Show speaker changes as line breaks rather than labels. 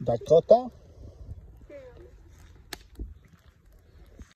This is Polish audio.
Dakota?